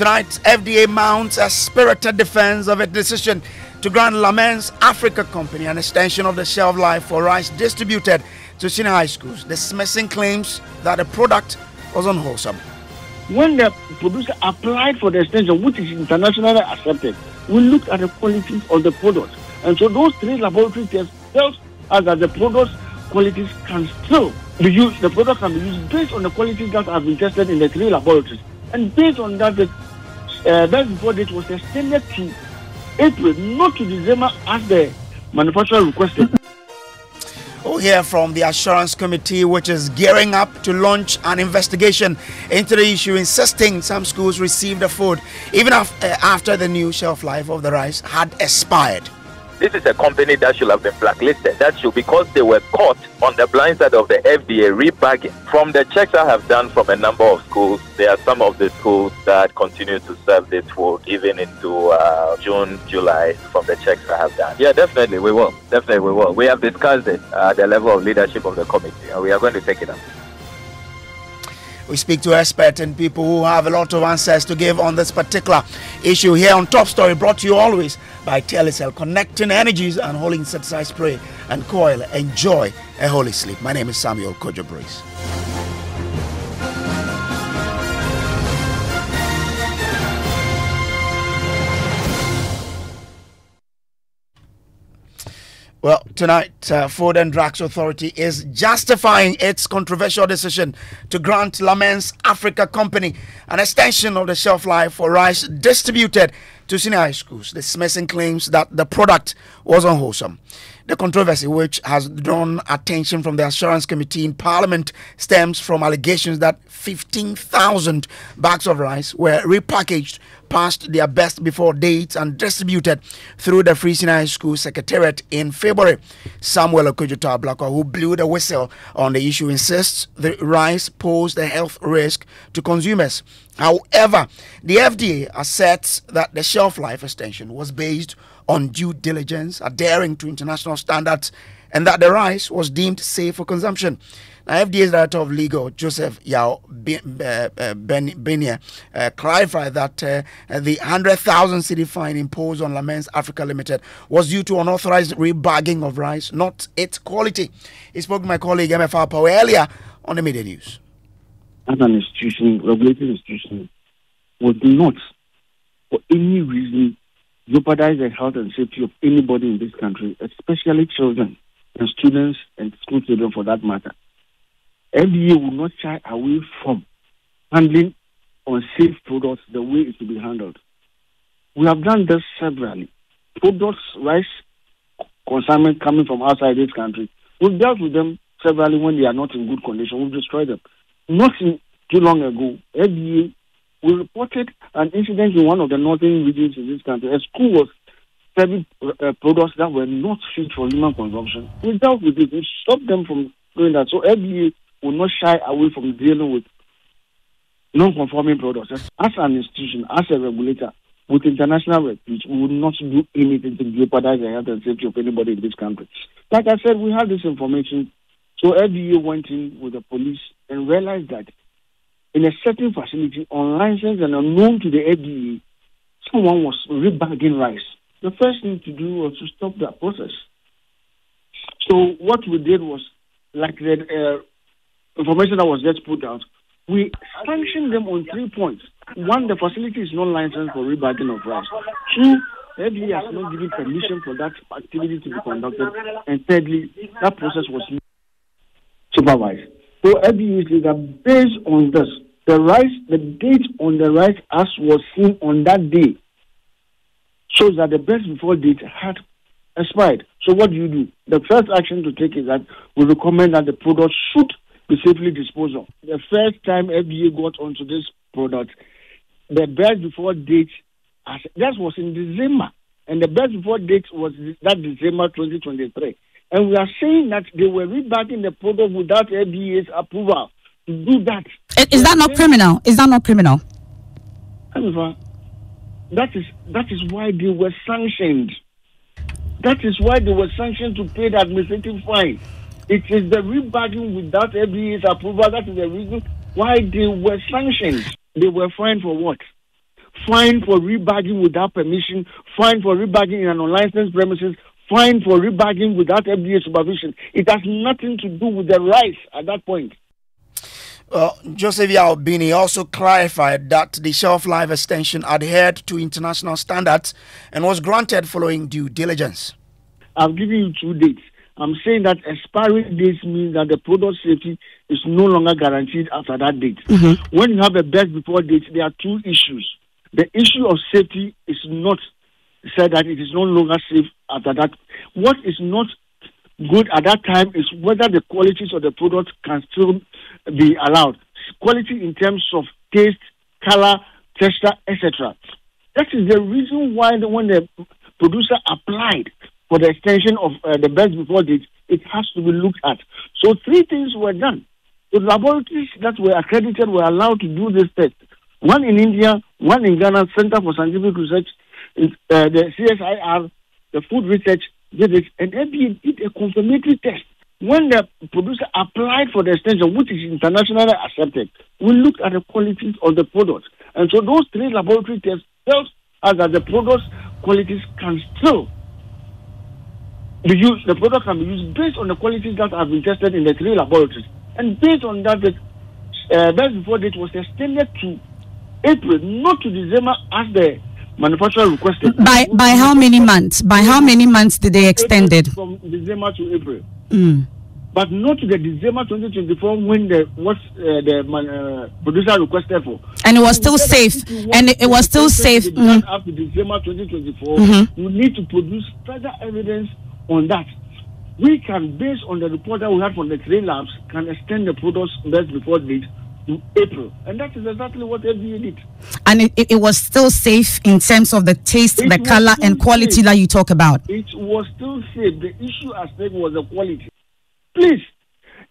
Tonight, FDA mounts a spirited defense of its decision to grant Lamens Africa Company an extension of the shelf life for rice distributed to senior high schools, dismissing claims that the product was unwholesome. When the producer applied for the extension, which is internationally accepted, we looked at the quality of the product. And so those three laboratory tests tell us that the product's qualities can still be used, the product can be used based on the qualities that have been tested in the three laboratories. And based on that, the uh, best before date was extended to April, not to December as the manufacturer requested. We'll hear from the Assurance Committee, which is gearing up to launch an investigation into the issue, insisting some schools receive the food even uh, after the new shelf life of the rice had expired. This is a company that should have been blacklisted. That should because they were caught on the blind side of the FDA rebagging. From the checks I have done from a number of schools, there are some of the schools that continue to serve this food even into uh, June, July. From the checks I have done, yeah, definitely we will. Definitely we will. We have discussed it at the level of leadership of the committee, and we are going to take it up. We speak to experts and people who have a lot of answers to give on this particular issue here on Top Story, brought to you always by Telecel, connecting energies and holding synthesized spray and coil. Enjoy a holy sleep. My name is Samuel Kojo. Well, tonight, uh, Food and Drugs Authority is justifying its controversial decision to grant Lamens Africa Company an extension of the shelf life for rice distributed to senior high schools, dismissing claims that the product was unwholesome. The controversy, which has drawn attention from the Assurance Committee in Parliament, stems from allegations that 15,000 bags of rice were repackaged past their best before dates and distributed through the Free Senior High School Secretariat in February. Samuel Okudzeto Ablakwa, who blew the whistle on the issue, insists the rice posed a health risk to consumers. However, the FDA asserts that the shelf life extension was based on due diligence, adhering to international standards, and that the rice was deemed safe for consumption. Now, FDA's Director of Legal, Joseph Yaw Bennie, uh, uh, clarified that uh, the 100,000 cedi fine imposed on Lamens Africa Limited was due to unauthorized rebagging of rice, not its quality. He spoke to my colleague Emefa Apawu earlier on the media news. As an institution, regulated institution, would not, for any reason, jeopardize the health and safety of anybody in this country, especially children and students and school children for that matter. FDA will not shy away from handling unsafe products the way it should be handled. We have done this severally. Products, rice consignment coming from outside this country, we've dealt with them severally when they are not in good condition. We've destroyed them. Not too long ago, FDA we reported an incident in one of the northern regions in this country. A school was serving uh, products that were not fit for human consumption. We dealt with it. We stopped them from doing that. So FDA will not shy away from dealing with non-conforming products. As an institution, as a regulator, with international refuge, we will not do anything to jeopardize the health and safety of anybody in this country. Like I said, we have this information. So FDA went in with the police and realized that in a certain facility unlicensed and unknown to the FDA, someone was rebagging rice. The first thing to do was to stop that process. So what we did was, like the uh, information that was just put out, we sanctioned them on three points. One, the facility is not licensed for rebagging of rice. Two, the FDA has not given permission for that activity to be conducted. And thirdly, that process was supervised. So FDA is that based on this, the rice, the date on the rice as was seen on that day shows that the best before date had expired. So what do you do? The first action to take is that we recommend that the product should safely disposed of. The first time FDA got onto this product, the best before date, that was in December, and the best before date was that December 2023. And we are saying that they were rebagging the product without FDA's approval to do that. Is that not criminal? Is that not criminal? However, that is that is why they were sanctioned. That is why they were sanctioned to pay the administrative fine. It is the rebagging without FDA's approval. That is the reason why they were sanctioned. They were fined for what? fine for rebagging without permission, fine for rebagging in an unlicensed premises, fine for rebagging without FDA supervision. It has nothing to do with the rice at that point. Uh, Joseph Yaw Bennie also clarified that the shelf life extension adhered to international standards and was granted following due diligence. I've given you two dates. I'm saying that expiry dates means that the product safety is no longer guaranteed after that date. Mm-hmm. When you have a best before date, there are two issues. The issue of safety is not said that it is no longer safe after that. What is not good at that time is whether the qualities of the product can still be allowed. Quality in terms of taste, color, texture, etc. That is the reason why the, when the producer applied for the extension of uh, the best before date, it has to be looked at. So three things were done. The laboratories that were accredited were allowed to do this test. One in India, one in Ghana, Center for Scientific Research, uh, the CSIR, the Food Research did it, and FDA did a confirmatory test. When the producer applied for the extension, which is internationally accepted, we looked at the qualities of the product. And so those three laboratory tests tell us that the product's qualities can still be used, the product can be used based on the qualities that have been tested in the three laboratories. And based on that, the uh, best before date was extended to April, not to December as the manufacturer requested. By by how many months? By how many months did they extend it? From December to April. Mm. But not to the December 2024 when the what uh, the uh, producer requested for. And it was still safe. And it, it was still safe. Mm-hmm. After December 2024, mm-hmm. we need to produce further evidence on that. We can, based on the report that we had from the three labs, can extend the product's best before date to April. And that is exactly what FDA did. And it, it, it was still safe in terms of the taste, it the color, and quality safe. that you talk about? It was still safe. The issue at stake was the quality. Please,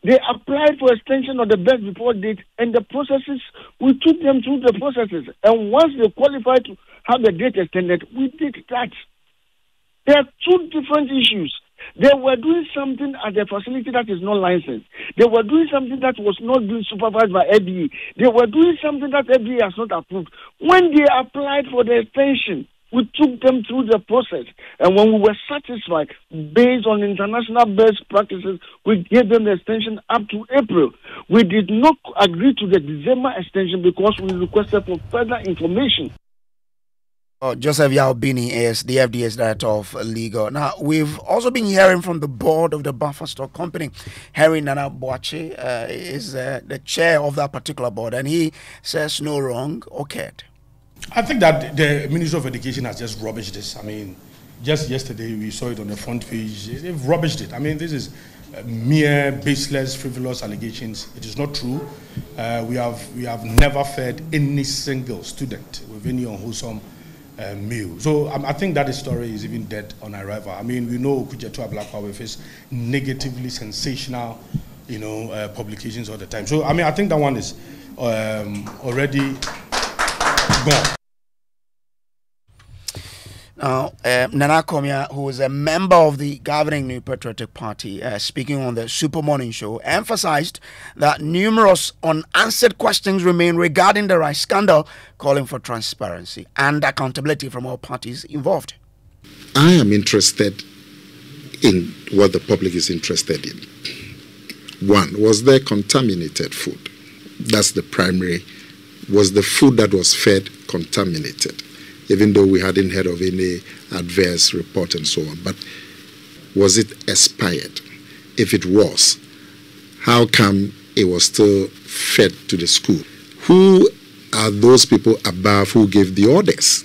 they applied for extension of the best before date, and the processes, we took them through the processes. And once they qualified to have the date extended, we did that. There are two different issues. They were doing something at the facility that is not licensed. They were doing something that was not being supervised by FDA. They were doing something that FDA has not approved. When they applied for the extension, we took them through the process. And when we were satisfied, based on international best practices, we gave them the extension up to April. We did not agree to the December extension because we requested for further information. Oh, Joseph Yaw Bennie is the FDA's director of legal. Now, we've also been hearing from the board of the Buffer Stock Company. Henry Nana Boakye uh, is uh, the chair of that particular board, and he says no wrong occurred. I think that the Ministry of Education has just rubbished this. I mean, just yesterday we saw it on the front page. They've rubbished it. I mean, this is mere baseless, frivolous allegations. It is not true. Uh, we have we have never fed any single student with any unwholesome uh, meal. So um, I think that story is even dead on arrival. I mean, we know Okudzeto Ablakwa face negatively sensational, you know, uh, publications all the time. So I mean, I think that one is um, already gone. Now, uh, Nana Akomeah, who is a member of the governing New Patriotic Party, uh, speaking on the Super Morning Show, emphasized that numerous unanswered questions remain regarding the rice scandal, calling for transparency and accountability from all parties involved. I am interested in what the public is interested in. One, was there contaminated food? That's the primary. Was the food that was fed contaminated? Even though we hadn't heard of any adverse report and so on. But was it expired? If it was, how come it was still fed to the school? Who are those people above who gave the orders?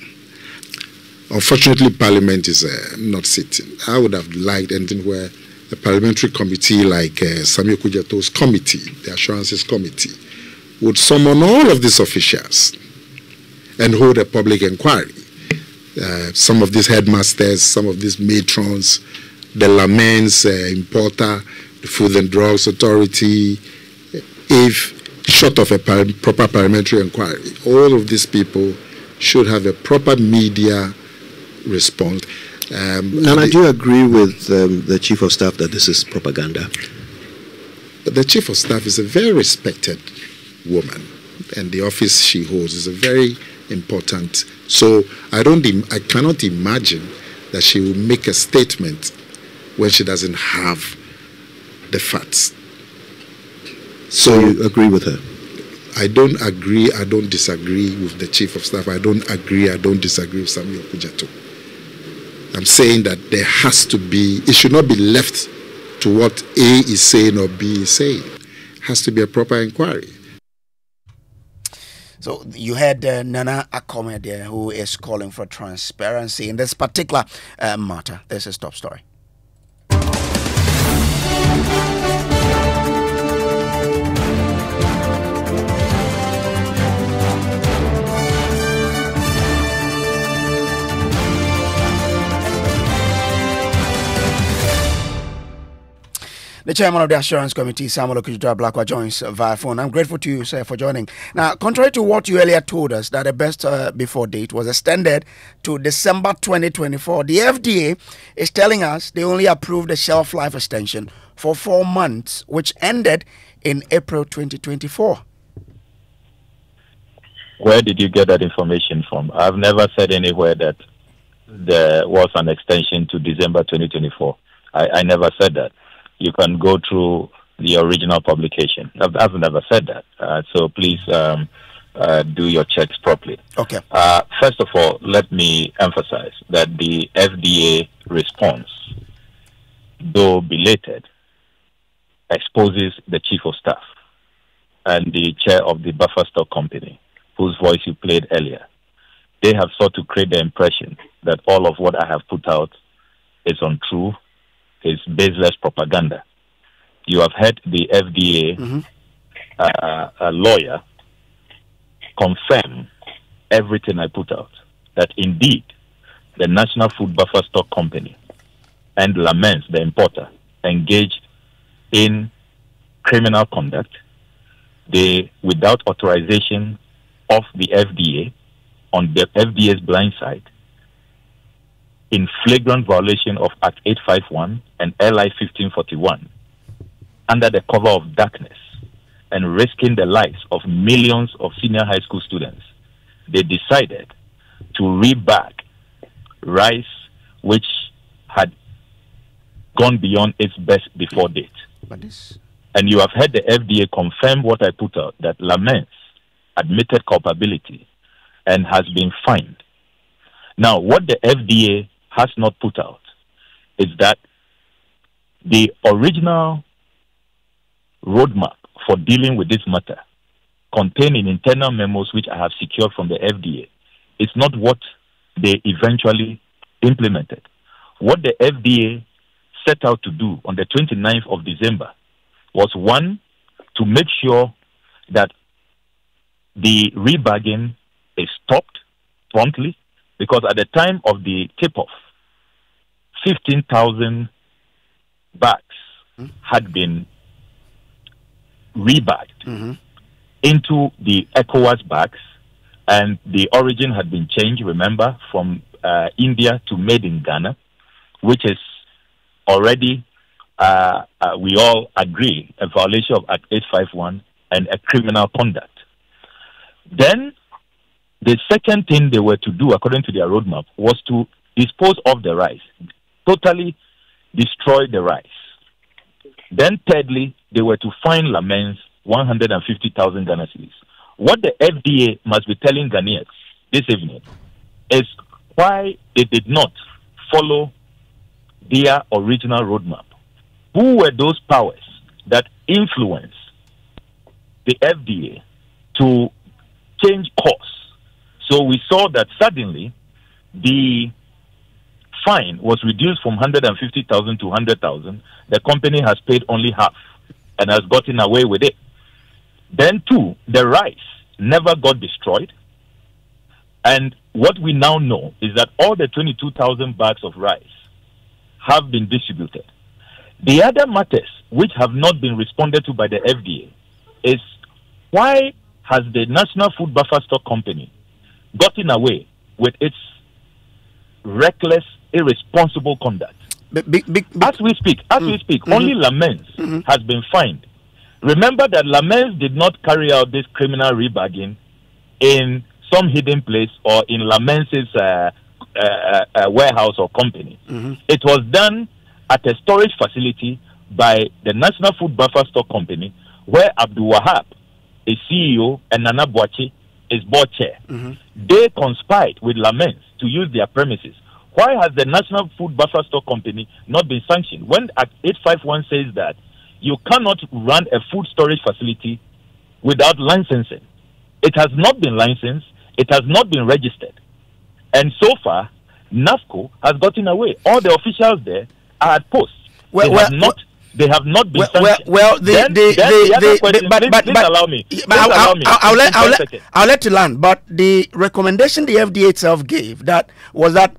Unfortunately, Parliament is uh, not sitting. I would have liked anything where a parliamentary committee like uh, Samuel Okudzeto's committee, the Assurances Committee, would summon all of these officials and hold a public inquiry. Uh, some of these headmasters, some of these matrons, the Lamens, uh, importer, the Food and Drugs Authority, if short of a par- proper parliamentary inquiry, all of these people should have a proper media response. Um, and I do agree with um, the chief of staff that this is propaganda. But the chief of staff is a very respected woman, and the office she holds is a very important. So I don't, Im- I cannot imagine that she will make a statement when she doesn't have the facts. So you agree with her? I don't agree, I don't disagree with the chief of staff. I don't agree, I don't disagree with Samuel Okudzeto. I'm saying that there has to be, it should not be left to what A is saying or B is saying. It has to be a proper inquiry. So you had uh, Nana Akomeah there who is calling for transparency in this particular uh, matter. This is top story. The chairman of the Assurance Committee, Samuel Okudzeto Ablakwa, joins via phone. I'm grateful to you, sir, for joining. Now, contrary to what you earlier told us, that the best uh, before date was extended to December 2024, the FDA is telling us they only approved the shelf life extension for four months, which ended in April 2024. Where did you get that information from? I've never said anywhere that there was an extension to December 2024. I, I never said that you can go through the original publication. I've, I've never said that. Uh, so please um, uh, do your checks properly. Okay. Uh, first of all, let me emphasize that the FDA response, though belated, exposes the chief of staff and the chair of the buffer stock company, whose voice you played earlier. They have sought to create the impression that all of what I have put out is untrue is baseless propaganda. You have heard the FDA Mm-hmm. uh, a lawyer confirm everything I put out. That indeed, the National Food Buffer Stock Company and Lamens, the importer, engaged in criminal conduct. They, without authorization of the FDA, on the FDA's blind side, in flagrant violation of Act 851 and LI 1541 under the cover of darkness and risking the lives of millions of senior high school students, they decided to rebag rice which had gone beyond its best before date. And you have heard the FDA confirm what I put out that Lamens admitted culpability and has been fined. Now, what the FDA has not put out is that the original roadmap for dealing with this matter contained in internal memos which I have secured from the FDA is not what they eventually implemented. What the FDA set out to do on the 29th of December was one, to make sure that the rebagging is stopped promptly, because at the time of the tip off, 15,000 bags had been rebagged into the ECOWAS bags, and the origin had been changed, remember, from uh, India to made in Ghana, which is already, uh, uh, we all agree, a violation of Act 851 and a criminal conduct. Then, the second thing they were to do, according to their roadmap, was to dispose of the rice, totally destroy the rice. Then, thirdly, they were to fine Lamens 150,000 Ghana. What the FDA must be telling Ghanaians this evening is why they did not follow their original roadmap. Who were those powers that influenced the FDA to change course? So we saw that suddenly the fine was reduced from 150,000 to 100,000. The company has paid only half and has gotten away with it. Then, two, the rice never got destroyed. And what we now know is that all the 22,000 bags of rice have been distributed. The other matters which have not been responded to by the FDA is why has the National Food Buffer Stock Company gotten away with its reckless, irresponsible conduct? Big, big, big, As we speak, as we speak, only Lamens has been fined. Remember that Lamens did not carry out this criminal rebagging in some hidden place or in Lamens's uh, uh, uh, warehouse or company. Mm-hmm. It was done at a storage facility by the National Food Buffer Stock Company, where Abdul Wahab, a CEO, and Nana Boakye is board chair. Mm-hmm. They conspired with Lamens to use their premises. Why has the National Food Buffer Stock Company not been sanctioned? When Act 851 says that you cannot run a food storage facility without licensing, it has not been licensed, it has not been registered. And so far, NAFCO has gotten away. All the officials there are at post. Well, they, well, have not, they have not been well, well, well the, then, the, then the, question, but, please, but, please but, allow me. I'll, allow I'll, me. I'll, I'll, let, I'll, let, I'll let you land. But the recommendation the FDA itself gave that was that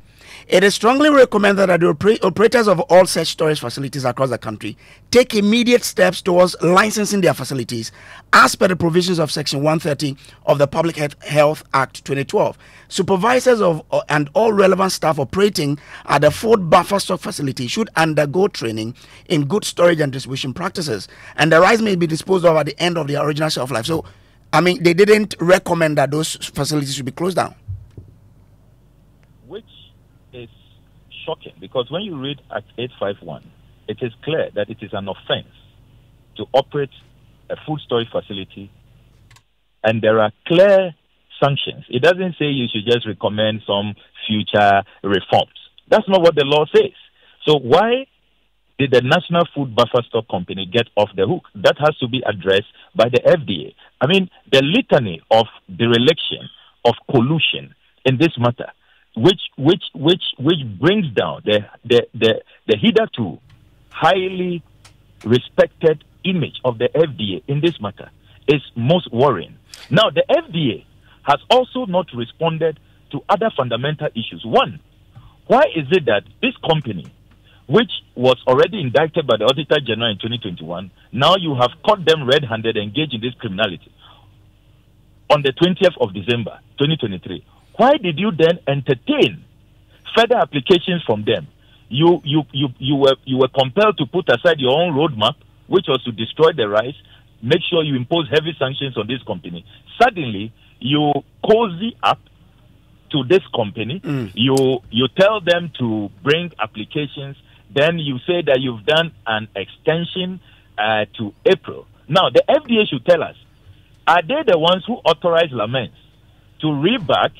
it is strongly recommended that the operators of all such storage facilities across the country take immediate steps towards licensing their facilities as per the provisions of Section 130 of the Public Health Act 2012. Supervisors of uh, and all relevant staff operating at the food buffer stock facility should undergo training in good storage and distribution practices, and the rice may be disposed of at the end of their original shelf life. So, I mean, they didn't recommend that those facilities should be closed down. Shocking because when you read Act 851, it is clear that it is an offense to operate a food storage facility, and there are clear sanctions. It doesn't say you should just recommend some future reforms. That's not what the law says. So why did the National Food Buffer Stock Company get off the hook? That has to be addressed by the FDA. I mean, the litany of dereliction, of collusion in this matter which which which which brings down the the the, the hitherto highly respected image of the FDA in this matter is most worrying. Now the FDA has also not responded to other fundamental issues. One, why is it that this company, which was already indicted by the Auditor General in 2021, now you have caught them red-handed engaged in this criminality on the 20th of December 2023? Why did you then entertain further applications from them? You, you, you, you, were, you were compelled to put aside your own roadmap, which was to destroy the rice, make sure you impose heavy sanctions on this company. Suddenly, you cozy up to this company, mm. you, you tell them to bring applications, then you say that you've done an extension uh, to April. Now, the FDA should tell us are they the ones who authorized Lamens to reback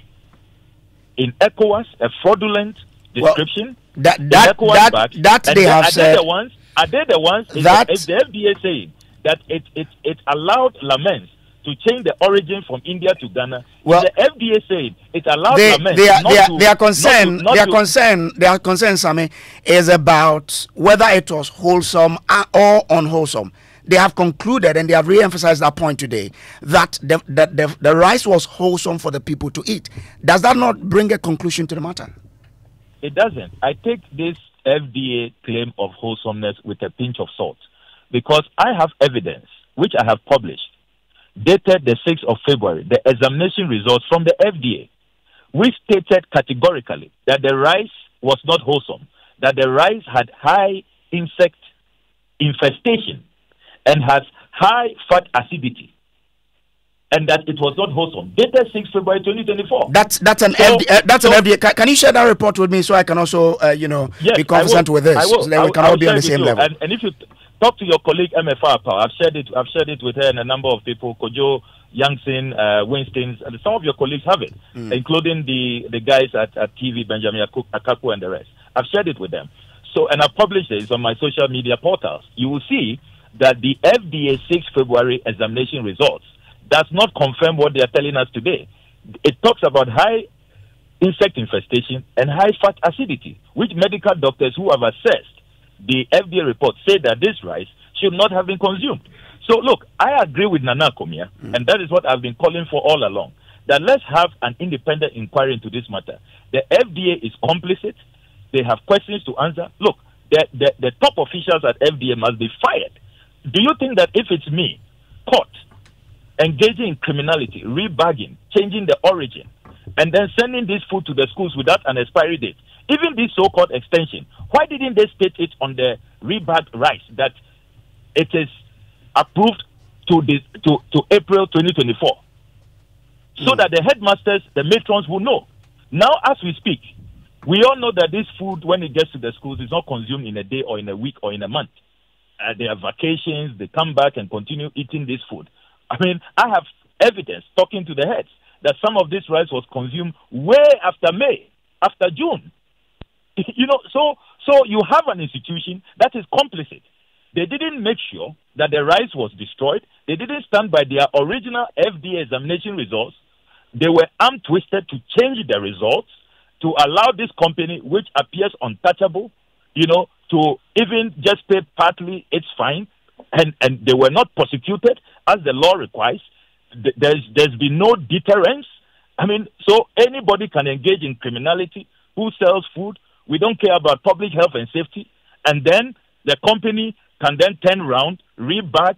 in ECOWAS a fraudulent description. Well, that that that, back, that they have are said. They the ones, are they the ones? That if the FDA saying that it it it allowed Lamens to change the origin from India to Ghana. Well, the FDA said it allowed they, Lamens they are, they are, to, their concern, not to, not their to, concern, their concern, Sammy, is about whether it was wholesome or unwholesome they have concluded and they have re-emphasized that point today that the, the, the, the rice was wholesome for the people to eat. Does that not bring a conclusion to the matter? It doesn't. I take this FDA claim of wholesomeness with a pinch of salt because I have evidence which I have published dated the 6th of February, the examination results from the FDA, which stated categorically that the rice was not wholesome, that the rice had high insect infestation and has high fat acidity and that it was not wholesome. Dated 6 February 2024. That's that's an so, FD, uh, that's so, an FDA. Can, can, you share that report with me so I can also uh, you know yes, be confident with this? So then we can all be on the same level. And, and, if you talk to your colleague Emefa Apawu, I've shared it. I've shared it with her and a number of people. Kojo, Yankson, uh, Winston, and some of your colleagues have it, mm. including the the guys at, at TV, Benjamin Akaku, and the rest. I've shared it with them. So and I've published this on my social media portals. You will see that the FDA 6 February examination results does not confirm what they are telling us today. It talks about high insect infestation and high fat acidity, which medical doctors who have assessed the FDA report say that this rice should not have been consumed. So, look, I agree with Nana Akomeah, mm. and that is what I've been calling for all along. That let's have an independent inquiry into this matter. The FDA is complicit. They have questions to answer. Look, the, the, the top officials at FDA must be fired do you think that if it's me, caught, engaging in criminality, rebagging, changing the origin, and then sending this food to the schools without an expiry date, even this so-called extension, why didn't they state it on the rebag rice that it is approved to, the, to, to April 2024? so mm. that the headmasters, the matrons will know. Now, as we speak, we all know that this food, when it gets to the schools, is not consumed in a day or in a week or in a month. Uh, have vacations, they come back and continue eating this food. I mean, I have evidence talking to the heads that some of this rice was consumed way after May, after June. you know, so so you have an institution that is complicit. They didn't make sure that the rice was destroyed. They didn't stand by their original FDA examination results. They were arm twisted to change the results to allow this company, which appears untouchable, you know, to even just pay partly its fine, and, and they were not prosecuted as the law requires. There's, there's been no deterrence. I mean, so anybody can engage in criminality who sells food. We don't care about public health and safety. And then the company can then turn around, rebag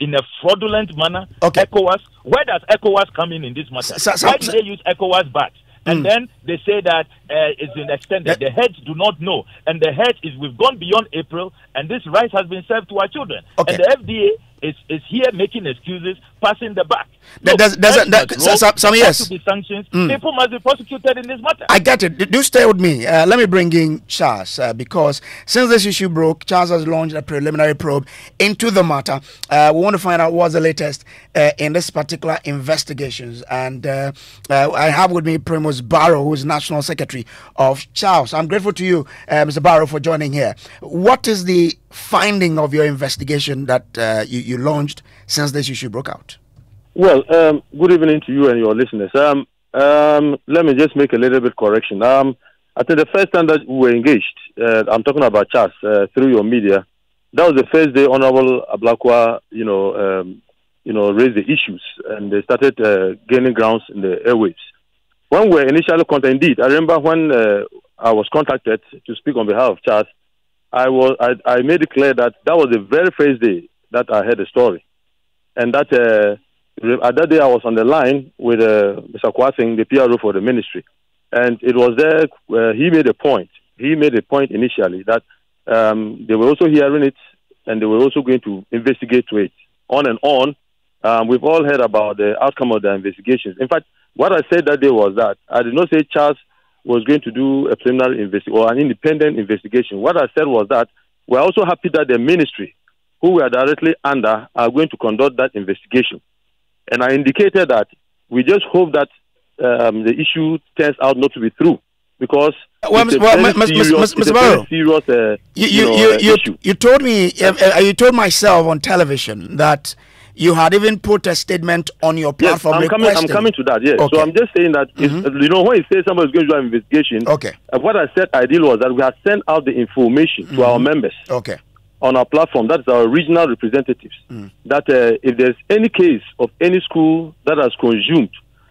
in a fraudulent manner. Okay. ECOWAS, where does ECOWAS come in in this matter? So, Why do they use ECOWAS badge? And mm. then they say that uh, it's been extended. the heads do not know. And the head is we've gone beyond April, and this rice has been served to our children. Okay. And the FDA is, is here making excuses, passing the back. Look, there's, there's, a, there, so, some, some yes. to be sanctions. Mm. People must be prosecuted in this matter. I get it. Do stay with me. Uh, let me bring in CHASS uh, because since this issue broke, CHASS has launched a preliminary probe into the matter. Uh, we want to find out what's the latest uh, in this particular investigations. And uh, uh, I have with me Primus Barrow, who is National Secretary of CHASS. I'm grateful to you, Mr. Barrow, for joining here. What is the finding of your investigation that you, you launched since this issue broke out? Well, um, good evening to you and your listeners. Um, um, let me just make a little bit correction. Um, I think the first time that we were engaged, uh, I'm talking about CHASS uh, through your media. That was the first day Honorable Ablakwa, you know, um, you know, raised the issues and they started uh, gaining grounds in the airwaves. When we were initially contacted, indeed, I remember when uh, I was contacted to speak on behalf of CHASS, I was I, I made it clear that that was the very first day that I heard the story, and that uh, at that day I was on the line with uh, Mr. Kwasing, the PRO for the ministry, and it was there where he made a point. He made a point initially that um, they were also hearing it and they were also going to investigate to it. On and on, um, we've all heard about the outcome of the investigations. In fact, what I said that day was that I did not say CHASS was going to do a preliminary investigation or an independent investigation. What I said was that we're also happy that the ministry who we are directly under are going to conduct that investigation. And I indicated that we just hope that um, the issue turns out not to be true because well, Mr. Well, serious, Mr. Barrow, serious, uh, you, you, you, you, you, you, told me, uh, uh, you told myself on television that you had even put a statement on your platform. Yes, I'm coming. I'm coming to that. Yes. Okay. So I'm just saying that mm-hmm. you know when you say somebody's going to do an investigation. Okay. Uh, what I said ideal was that we had sent out the information mm-hmm. to our members. Okay on our platform, that's our regional representatives, mm. that uh, if there's any case of any school that has consumed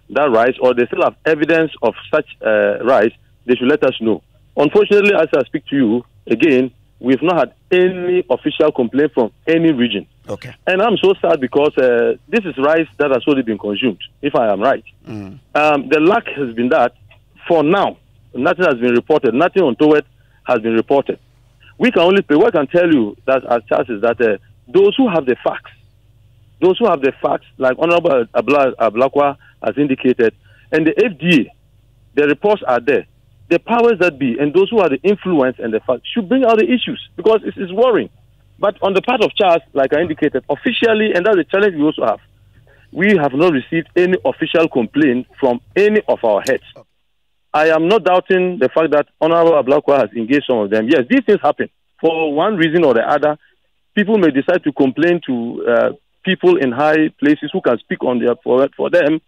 that rice or they still have evidence of such uh, rice, they should let us know. Unfortunately, as I speak to you, again, we've not had any official complaint from any region. Okay. And I'm so sad because uh, this is rice that has already been consumed, if I am right. Mm. Um, the lack has been that for now, nothing has been reported, nothing on untoward has been reported we can only pay. What I can tell you that as CHASS is that uh, those who have the facts, those who have the facts, like Honorable Ablakwa has indicated, and the FDA, the reports are there. The powers that be and those who are the influence and the fact should bring out the issues because it is worrying. But on the part of CHASS, like I indicated, officially, and that's a challenge we also have, we have not received any official complaint from any of our heads. I am not doubting the fact that Honorable Ablakwa has engaged some of them. Yes, these things happen. For one reason or the other, people may decide to complain to uh, people in high places who can speak on their for, for them.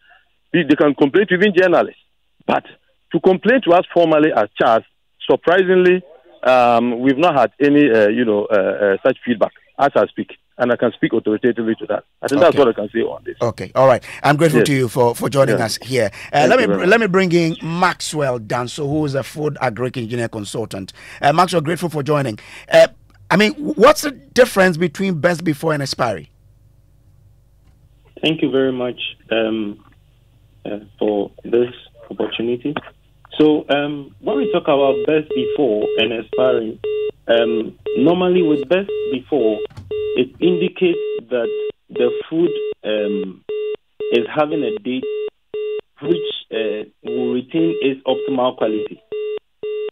They can complain to even journalists. But to complain to us formally as CHASS, surprisingly, um, we've not had any, uh, you know, uh, uh such feedback as I speak and I can speak authoritatively to that. I think okay. that's what I can say on this. Okay, all right. I'm grateful yes. to you for, for joining yes. us here. Uh, let me let me bring in Maxwell Danso, who is a food agri engineer consultant. Uh, Maxwell, grateful for joining. Uh, I mean, what's the difference between best before and expiry? Thank you very much um, uh, for this opportunity. So, um, when we talk about best before and expiring, um, normally with best before, it indicates that the food um, is having a date which will retain its optimal quality.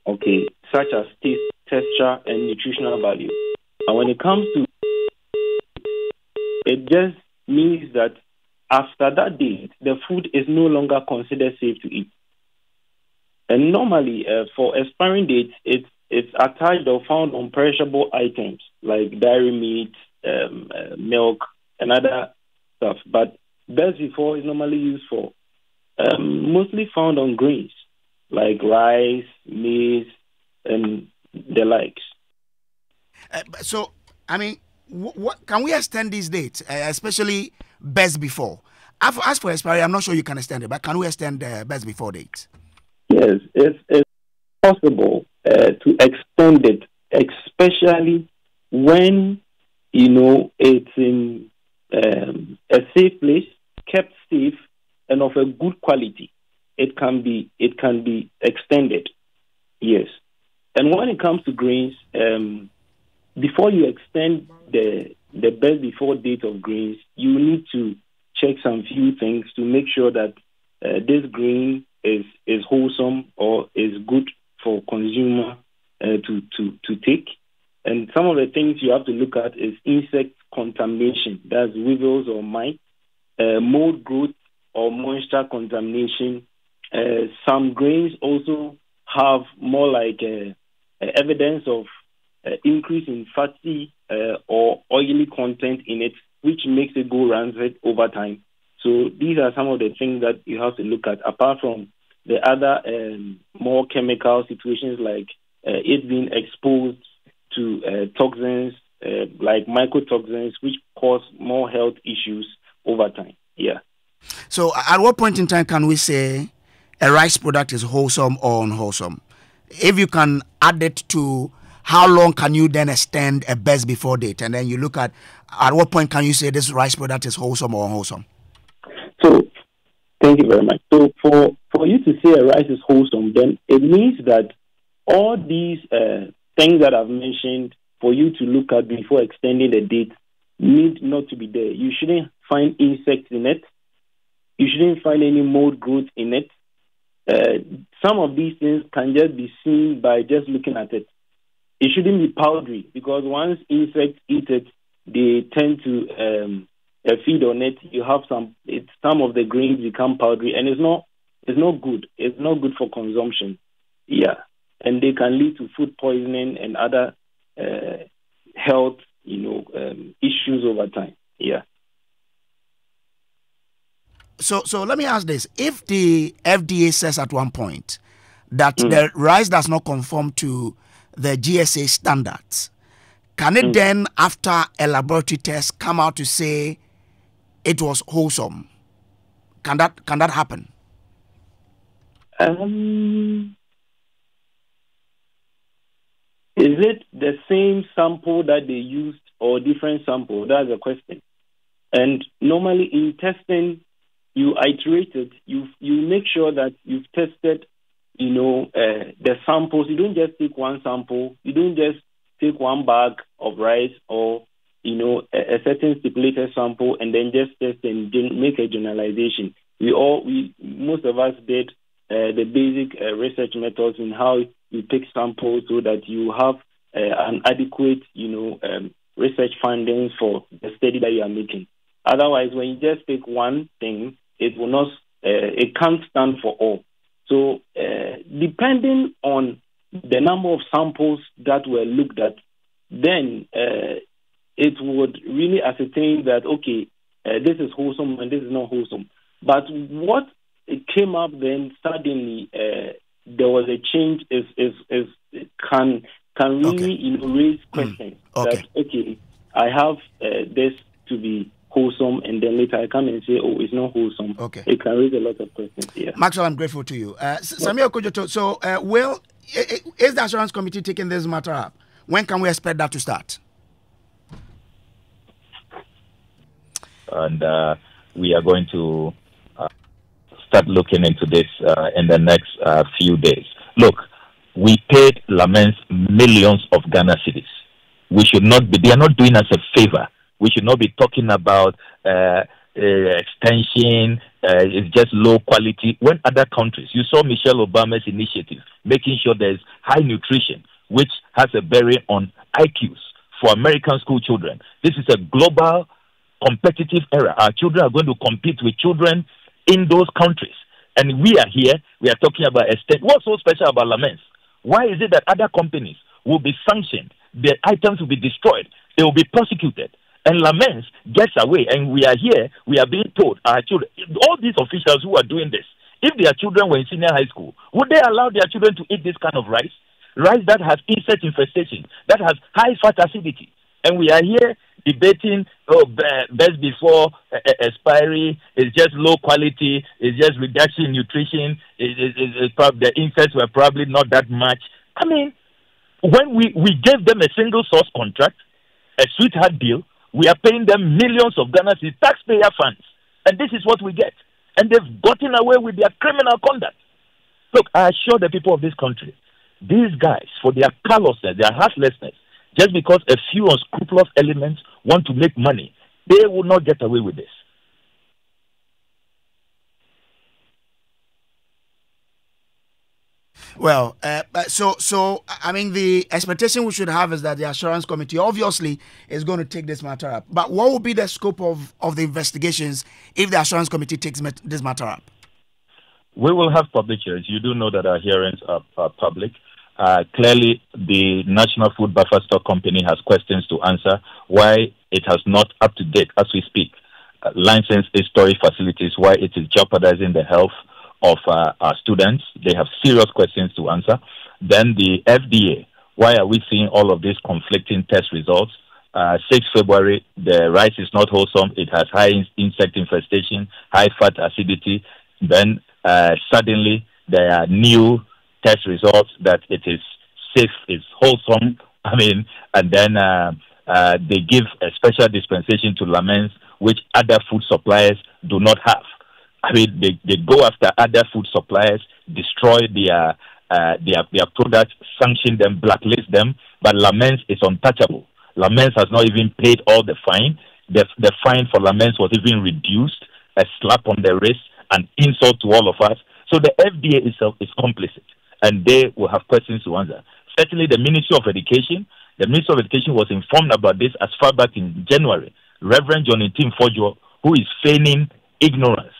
Okay, such as taste, texture, and nutritional value. And when it comes to it just means that after that date, the food is no longer considered safe to eat. And normally, uh, for expiring dates, it's it's attached or found on perishable items like dairy meat, um, uh, milk, and other stuff. But best before is normally used for um, mostly found on grains like rice, maize, and the likes. Uh, so, I mean, what can we extend these dates, uh, especially best before? As for expiry, I'm not sure you can extend it, but can we extend the best before date? Yes, it's, it's possible uh, to extend it, especially when you know it's in um, a safe place, kept safe, and of a good quality. It can be it can be extended. Yes, and when it comes to grains, um, before you extend the the best before date of grains, you need to check some few things to make sure that uh, this grain is is wholesome or is good for consumer uh, to to to take. And some of the things you have to look at is insect contamination, that's weevils or mites, uh, mold growth or moisture contamination. Uh, some grains also have more like uh, evidence of uh, increase in fatty uh, or oily content in it, which makes it go rancid over time. So these are some of the things that you have to look at, apart from the other um, more chemical situations like uh, it being exposed to uh, toxins uh, like mycotoxins, which cause more health issues over time. Yeah. So, at what point in time can we say a rice product is wholesome or unwholesome? If you can add it to how long can you then extend a best before date? And then you look at at what point can you say this rice product is wholesome or unwholesome? Thank you very much. So, for, for you to say a rice is wholesome, then it means that all these uh, things that I've mentioned for you to look at before extending the date need not to be there. You shouldn't find insects in it. You shouldn't find any mold growth in it. Uh, some of these things can just be seen by just looking at it it shouldn't be powdery because once insects eat it, they tend to um, uh, feed on it. You have some, some of the grains become powdery, and it's not, it's not good. It's not good for consumption. Yeah, and they can lead to food poisoning and other uh, health, you know, um, issues over time. Yeah. So, so let me ask this: If the FDA says at one point that mm. the rice does not conform to the GSA standards, can it mm. then, after a laboratory test, come out to say it was wholesome? Can that can that happen? Um, is it the same sample that they used or different sample? That's the question. And normally in testing, you iterate it. You you make sure that you've tested you know, uh, the samples. You don't just take one sample. You don't just take one bag of rice or, you know, a, a certain stipulated sample and then just test and make a generalization. We all, we most of us did uh, the basic uh, research methods in how you pick samples so that you have uh, an adequate, you know, um, research findings for the study that you are making. Otherwise, when you just take one thing, it will not, uh, it can't stand for all. So, uh, depending on the number of samples that were looked at, then uh, it would really ascertain that, okay, uh, this is wholesome and this is not wholesome. But what came up then suddenly, uh, there was a change, is, is, is can, can really okay. you know, raise hmm. questions. Mm. Okay. That, okay, I have uh, this to be wholesome, and then later I come and say, oh, it's not wholesome. Okay. It can raise a lot of questions. Yeah. Maxwell, I'm grateful to you. Uh, Samuel Okudzeto, so uh, will is the assurance committee taking this matter up? When can we expect that to start? And uh, we are going to uh, start looking into this uh, in the next uh, few days. Look, we paid Lamens millions of Ghana cedis. We should not be, they are not doing us a favor we should not be talking about uh, uh, extension, uh, just low quality. When other countries, you saw Michelle Obama's initiative, making sure there's high nutrition, which has a bearing on IQs for American school children. This is a global competitive era. Our children are going to compete with children in those countries. And we are here, we are talking about a state. What's so special about Lamens? Why is it that other companies will be sanctioned? Their items will be destroyed. They will be prosecuted. And Lamens gets away. And we are here, we are being told, our children, all these officials who are doing this, if their children were in senior high school, would they allow their children to eat this kind of rice? Rice that has insect infestation, that has high fat acidity. And we are here debating, oh, best before uh, expiry is just low quality, it's just reduction in nutrition, it, it, it, the insects were probably not that much. I mean, when we, we gave them a single source contract, a sweetheart deal, we are paying them millions of Ghana taxpayer funds. And this is what we get. And they've gotten away with their criminal conduct. Look, I assure the people of this country, these guys, for their callousness, their heartlessness, just because a few unscrupulous elements want to make money, they will not get away with this. Well, uh, so so I mean the expectation we should have is that the assurance committee obviously is going to take this matter up. But what will be the scope of of the investigations if the assurance committee takes this matter up? We will have public hearings. You do know that our hearings are, are public. Uh, clearly, the National Food Buffer Stock Company has questions to answer why it has not up to date as we speak uh, licensed storage facilities, why it is jeopardizing the health of uh, our students. They have serious questions to answer. Then the FDA, why are we seeing all of these conflicting test results? Uh, 6 February, the rice is not wholesome. It has high in- insect infestation, high fat acidity. Then uh, suddenly there are new test results that it is safe, it's wholesome. I mean, and then uh, they give a special dispensation to lamens, which other food suppliers do not have. I mean, they, they go after other food suppliers, destroy their uh, their their products, sanction them, blacklist them. But Lamens is untouchable. Lamens has not even paid all the fine. The the fine for Lamens was even reduced, a slap on the wrist, an insult to all of us. So the FDA itself is complicit and they will have questions to answer. Certainly, the Ministry of Education, the Ministry of Education was informed about this as far back in January. Reverend John Ntim Fordjour, who is feigning ignorance,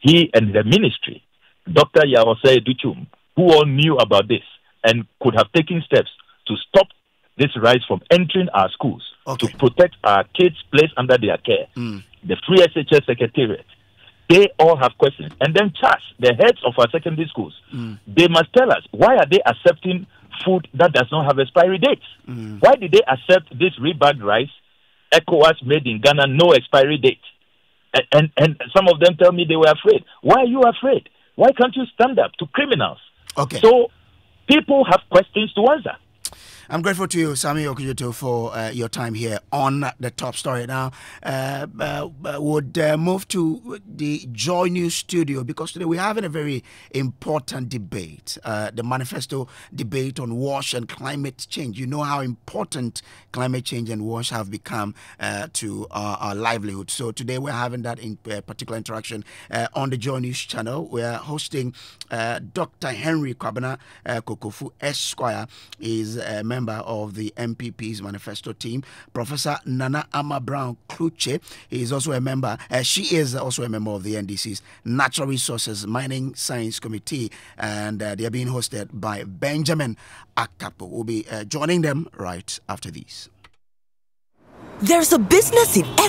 he and the ministry, Dr. Yaw Osei Adutwum, who all knew about this and could have taken steps to stop this rise from entering our schools okay. to protect our kids placed under their care. Mm. The Free SHS Secretariat, they all have questions. And then CHASS, the heads of our secondary schools, mm. they must tell us why are they accepting food that does not have expiry dates? Mm. Why did they accept this rebagged rice, ECOWAS made in Ghana, no expiry date? And, and, and some of them tell me they were afraid. Why are you afraid? Why can't you stand up to criminals? Okay. So people have questions to answer. I'm grateful to you, Sammy Okudzeto, for uh, your time here on the top story. Now, uh, uh, would uh, move to the Joy News studio because today we're having a very important debate, uh, the manifesto debate on wash and climate change. You know how important climate change and wash have become uh, to our, our, livelihood. So today we're having that in particular interaction on the Joy News channel. We're hosting Dr. Henry Kwabena Kokofu Esquire. is a member member of the NPP's manifesto team. Professor Nana Ama Browne Klutse is also a member, uh, she is also a member of the NDC's Natural Resources Mining Science Committee, and uh, they are being hosted by Benjamin Akakpo. We'll be uh, joining them right after these. There's a business in every